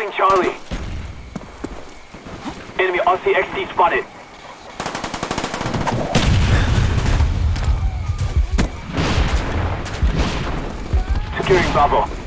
losing Charlie. Enemy RCXD spotted. Securing Bravo.